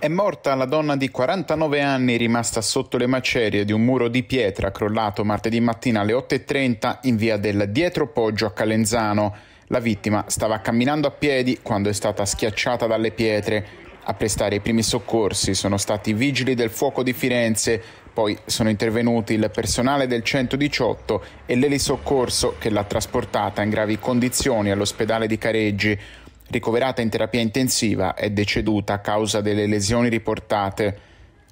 È morta la donna di 49 anni rimasta sotto le macerie di un muro di pietra crollato martedì mattina alle 8.30 in via del Dietro Poggio a Calenzano. La vittima stava camminando a piedi quando è stata schiacciata dalle pietre. A prestare i primi soccorsi sono stati i vigili del fuoco di Firenze, poi sono intervenuti il personale del 118 e l'elisoccorso che l'ha trasportata in gravi condizioni all'ospedale di Careggi ricoverata in terapia intensiva, è deceduta a causa delle lesioni riportate.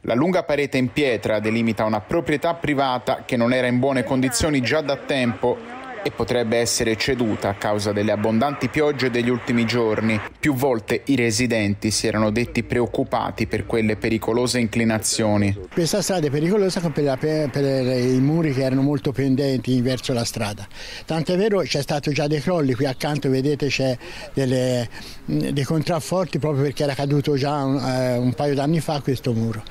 La lunga parete in pietra delimita una proprietà privata che non era in buone condizioni già da tempo e potrebbe essere ceduta a causa delle abbondanti piogge degli ultimi giorni. Più volte i residenti si erano detti preoccupati per quelle pericolose inclinazioni. Questa strada è pericolosa per, la, per, i muri che erano molto pendenti verso la strada. Tant'è vero c'è stato già dei crolli, qui accanto vedete c'è dei contrafforti proprio perché era caduto già un, eh, un paio d'anni fa questo muro.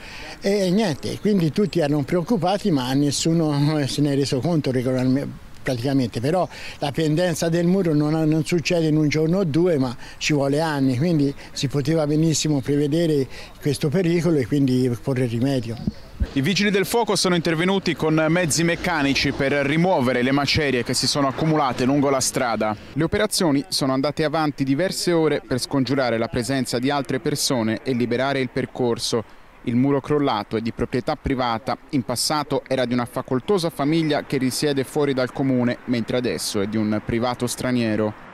E niente, quindi tutti erano preoccupati ma nessuno se ne è reso conto regolarmente praticamente, però la pendenza del muro non, non, succede in un giorno o due ma ci vuole anni, quindi si poteva benissimo prevedere questo pericolo e quindi porre rimedio. I vigili del fuoco sono intervenuti con mezzi meccanici per rimuovere le macerie che si sono accumulate lungo la strada. Le operazioni sono andate avanti diverse ore per scongiurare la presenza di altre persone e liberare il percorso. Il muro crollato è di proprietà privata, in passato era di una facoltosa famiglia che risiede fuori dal comune, mentre adesso è di un privato straniero.